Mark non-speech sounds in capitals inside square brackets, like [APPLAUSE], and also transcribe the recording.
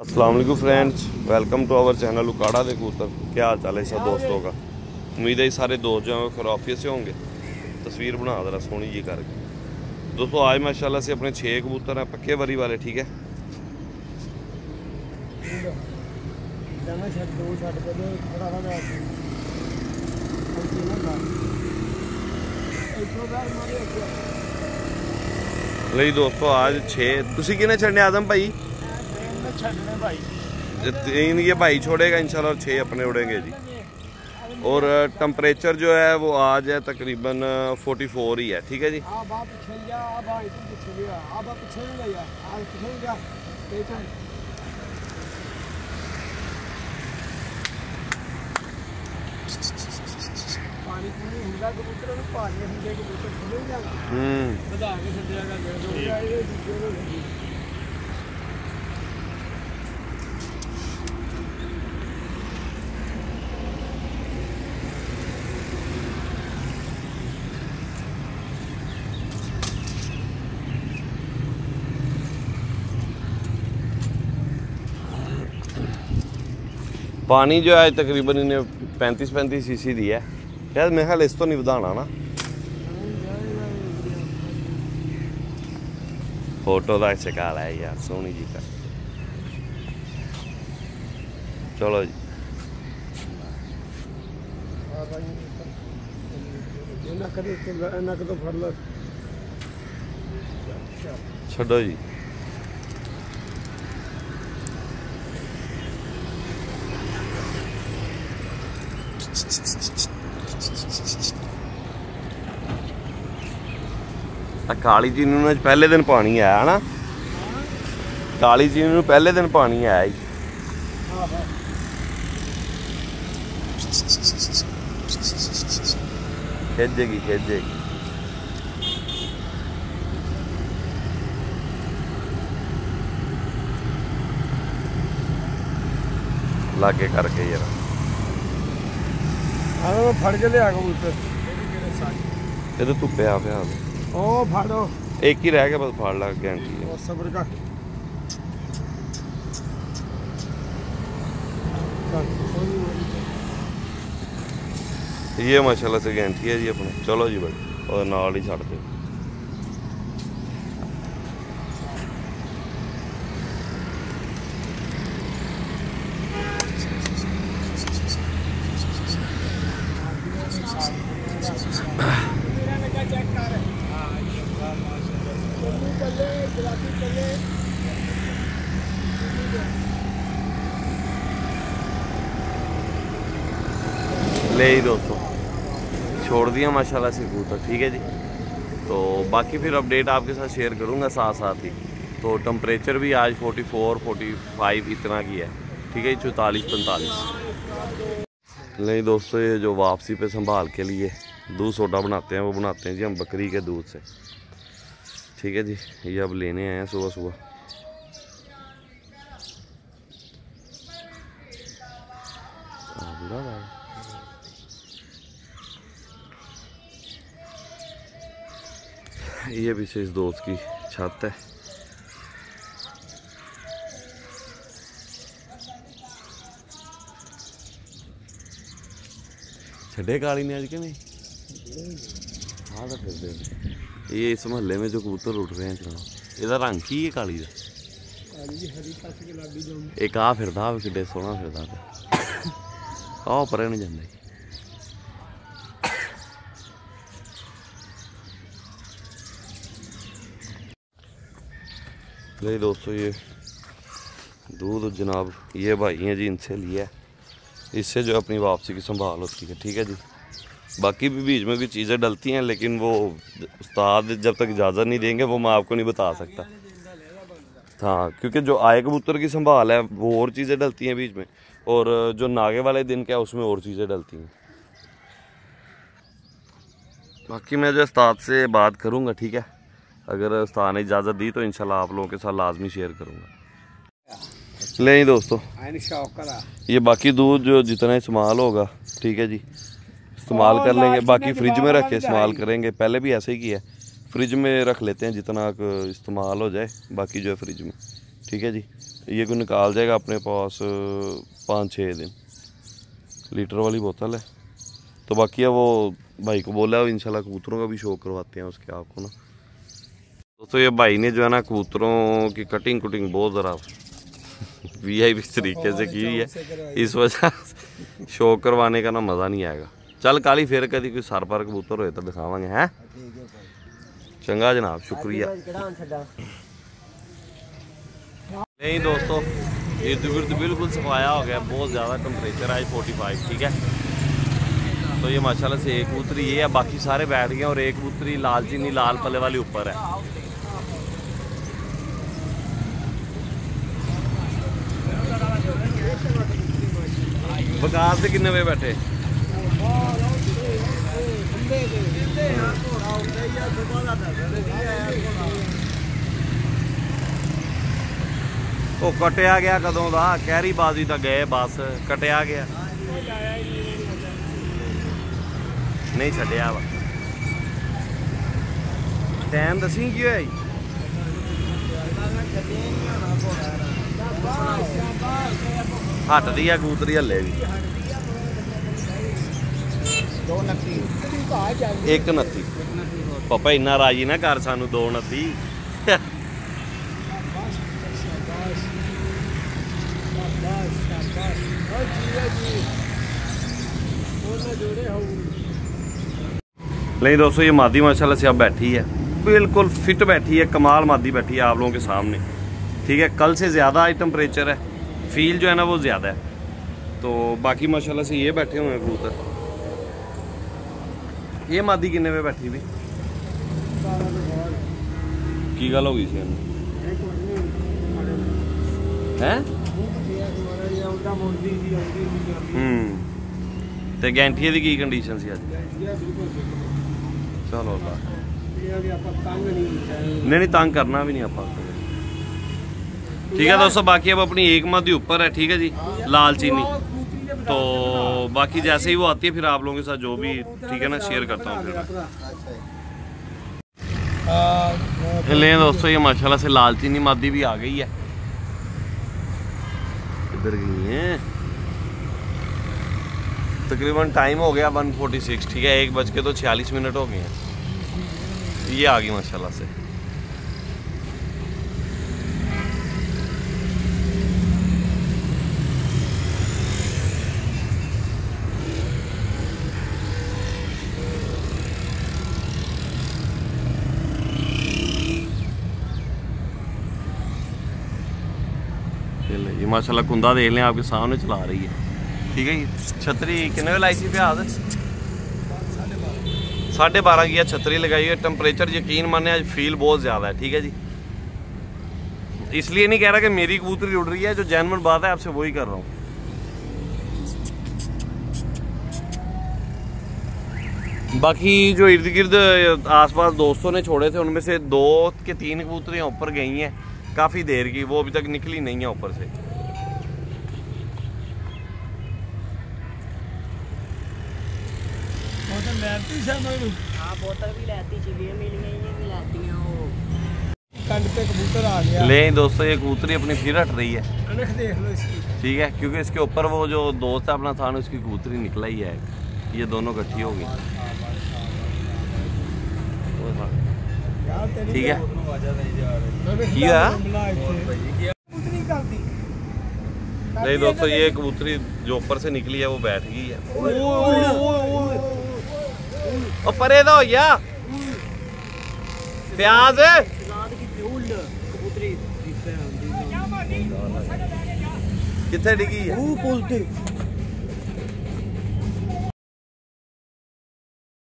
अस्सलाम वालेकुम friends welcome to our channel उकाड़ा दे कबूतर क्या हाल चाल है सब दोस्तों का उम्मीद है ये सारे दोस्त जो हैं खराफियत से होंगे तस्वीर बना जरा सोनी जी करके दोस्तों आज माशाल्लाह से अपने छः कबूतर हैं पक्के वरी वाले ठीक है ਜਾਣਾ ਛੱਡ ਦੋ ਛੱਡ ਕੇ ਤੇ ਥੋੜਾ ਰਹਾ ਅੱਗੇ ਨਾ ਗਾ ਇੱਥੋਂ ਬਾਹਰ ਮਾਰੇ ਅੱਗੇ ਲਈ ਦੋਸਤੋ आज छः ਤੁਸੀਂ ਕਿਹਨੇ ਛੱਡਨੇ आजम भाई ਟ੍ਰੇਨ ਨੇ ਛੱਡਣੇ ਭਾਈ तीन ये भाई छोड़ेगा इंशाल्लाह और छः अपने उड़ेंगे जी। और टेम्परेचर जो है वो आज है तकरीबन 44 ही है ठीक है जी? ਆ पानी जो है तकरीबन इन्हें पैंतीस पैंतीस सीसी दी है शायद मेरे ख्याल इस तो नहीं ਵਧਾਣਾ ਨਾ फोटो का शिकार है यार सोनी जी का चलो जी ਆ ਭਾਈ ਇਹਨਾਂ ਕਦੇ ਇਹਨਾਂ ਕਦੋਂ ਫੜ ਲਾ ਛੱਡੋ ਜੀ ਆ ਕਾਲੀ ਚੀਨੀ ਨੂੰ ਅੱਜ ਪਹਿਲੇ ਦਿਨ ਪਾਣੀ ਆਇਆ ਹਨਾ ਕਾਲੀ ਚੀਨੀ ਨੂੰ ਪਹਿਲੇ ਦਿਨ ਪਾਣੀ ਆਇਆ ਜੀ ਹਾਂ ਹਾਂ ਖੇਜੇਗੀ ਖੇਜੇਗੀ ਲਾਗੇ ਕਰਕੇ ਯਾਰ ਆ ਮੈਂ ਫੜ ਕੇ ਲਿਆ ਕਬੂਤਰ। ਇਹ ਤਾਂ ਧੁੱਪੇ ਆ ਪਿਆ। ਹੋਵੇ। ਉਹ ਫੜੋ ਇੱਕ ਹੀ ਰਹਿ ਗਿਆ ਬਸ ਫੜ ਲਾ ਗੈਂਟੀ ਉਹ ਸਬਰ ਕਰ। ਇਹ ਮਾਸ਼ਾਅੱਲਾ ਸੇ ਹੈ ਜੀ ਆਪਣੇ। ਚਲੋ ਜੀ ਬਾਈ ਉਹਦੇ ਨਾਲ ਹੀ ਛੱਡ ਦਿਓ। ले ही दोस्तों। छोड़ दिया माशाल्लाह से कबूतर, ठीक है जी? तो बाकी फिर अपडेट आपके साथ शेयर करूँगा साथ साथ ही। तो टेम्परेचर भी आज 44 45 इतना की है, ठीक है चौतालीस, पैंतालीस। नहीं दोस्तों, ये जो वापसी पे संभाल के लिए दूध सोडा बनाते हैं, वो बनाते हैं जी हम बकरी के दूध से। ठीक है जी, ये अब लेने आए हैं सुबह सुबह। ये पीछे इस दोस्त की छत है। छड़े काली ने आज के नहीं? हाँ तो फिर दे। ये इस मोहल्ले में जो कबूतर उड़ रहे हैं चलो ਇਹਦਾ ਰੰਗ ਕੀ ਹੈ ਕਾਲੀ ਦਾ ਕਾਲੀ ਜੀ ਹਰੀ ਪੱਸ ਗੁਲਾਬੀ ਜਾਮ ਇੱਕ ਆ ਫਿਰਦਾ ਵਾ ਕਿੱਡੇ ਸੋਹਣਾ ਫਿਰਦਾ ਪਿਆ ਆਹ ਪਰੇ ਨੂੰ ਜਾਂਦਾ ਜੀ नहीं दोस्तों ये दूध जनाब ये भाई हैं जी इनसे लिया है इससे जो अपनी वापसी की संभाल होती है ठीक है जी बाकी भी बीच में भी चीज़ें डलती हैं लेकिन वो उस्ताद जब तक इजाज़त नहीं देंगे वो मैं आपको नहीं बता सकता। हाँ क्योंकि जो आय कबूतर की संभाल है वो और चीज़ें डलती हैं बीच में और जो नागे वाले दिन क्या उसमें और चीज़ें डलती हैं। बाकी मैं जो उस्ताद से बात करूँगा ठीक है? अगर उस्ताद ने इजाज़त दी तो इन आप लोगों के साथ लाजमी शेयर करूँगा। ले दोस्तों। ये बाकी दूध जो जितना इस्तेमाल होगा ठीक है जी? इस्तेमाल कर लेंगे बाकी फ्रिज में रख के इस्तेमाल करेंगे। पहले भी ऐसे ही किया है। फ्रिज में रख लेते हैं जितना इस्तेमाल हो जाए बाकी जो है फ्रिज में। ठीक है जी? ये कोई निकाल जाएगा अपने पास पाँच छः दिन। लीटर वाली बोतल है। तो बाकी है वो भाई को बोला है इंशाल्लाह कबूतरों का भी शो करवाते हैं उसके आपको ना। दोस्तों ये भाई ने जो है ना कबूतरों की कटिंग कुटिंग बहुत ज़रा [LAUGHS] वी आई तरीके से की हुई है। इस वजह शो करवाने का ना मज़ा नहीं आएगा। ਚੱਲ ਕਾਲੀ ਫੇਰ ਕਦੀ ਕੋਈ ਸਰ ਪਰ ਕਬੂਤਰ ਹੋਏ ਤਾਂ ਦਿਖਾਵਾਂਗੇ ਹੈ ਚੰਗਾ ਜਨਾਬ ਸ਼ੁਕਰੀਆ नहीं दोस्तों इर्द गिर्द बिल्कुल सफाया हो गया बहुत ज़्यादा टेम्परेचर आज 45 ठीक है तो ये माशाल्लाह से एक कबूतरी ये है बाकी सारे बैठ गए और एक कबूतरी लाल चीनी लाल पले वाली ऊपर है बकार से कितने बजे बैठे ਉਹ ਕਟਿਆ ਗਿਆ ਕਦੋਂ ਦਾ? ਕਹਿਰੀ ਬਾਜ਼ੀ ਤਾਂ ਗਏ ਬਸ, ਕਟਿਆ ਗਿਆ। ਨਹੀਂ ਛੱਡਿਆ ਵਾ। ਟਾਈਮ ਦੱਸੀ ਕੀ ਹੋਇਆ ਜੀ? ਹਟਦੀ ਆ ਕਬੂਤਰੀ ਹੱਲੇ ਵੀ। ਇੱਕ ਨੱਤੀ पापा એના राज़ी ना कर સાનું દોણ હતી नहीं दोस्तों ये मादी माशाल्लाह से अब बैठी है बिल्कुल फिट बैठी है कमाल मादी बैठी है आप लोगों के सामने ठीक है कल से ज़्यादा आज टम्परेचर है फील जो है ना वो ज़्यादा है तो बाकी माशाल्लाह से ये बैठे हुए हैं कबूतर ये मादी किन्ने पे बैठी हुई की गल हो गई सी है ਹੂੰ ਤੇ ਗੈਂਟੀਏ ਦੀ ਕੀ ਕੰਡੀਸ਼ਨ ਸੀ ਅੱਜ ਚਲੋ ਲਾ नहीं नहीं तंग करना भी नहीं आप ठीक है दोस्तों बाकी अब अपनी एक माह ऊपर है ठीक है जी लाल चीनी तो बाकी जैसे ही वो आती है फिर आप लोगों के साथ जो भी ठीक है ना शेयर करता हूँ फिर ले दोस्तों, ये माशाल्लाह से लाल चीनी मादी भी आ गई है। इधर गई है। तकरीबन टाइम हो गया 146 ठीक है? एक बज के तो छियालीस मिनट हो गए हैं। ये आ गई माशाल्लाह से। ये माशाल्लाह, कुंदा देख लें, आपके सामने चला रही है। ठीक है जी, छतरी कितने लाई थी प्याज? साढ़े बारह की छतरी लगाई है। टेम्परेचर यकीन माने, आज फील बहुत ज़्यादा है, ठीक है जी। इसलिए नहीं कह रहा कि मेरी कबूतरी उड़ रही है, जो जैनमन बात है, आपसे वही कर रहा हूँ। बाकी जो इर्द गिर्द आसपास दोस्तों ने छोड़े थे, उनमें से दो के तीन कबूतरियाँ ऊपर गई हैं, काफ़ी देर की, वो अभी तक निकली नहीं है ऊपर से। ले दोस्तों ये कबूतरी अपनी फिर हट रही है। ठीक है क्योंकि इसके ऊपर वो जो दोस्त है अपना था उसकी कबूतरी निकला ही है। ये दोनों इकट्ठी हो गई। ठीक है। नहीं दोस्तों ये कबूतरी जो ऊपर से निकली है वो बैठ गई है। और परे तो हो गया प्याज कितने डिगी है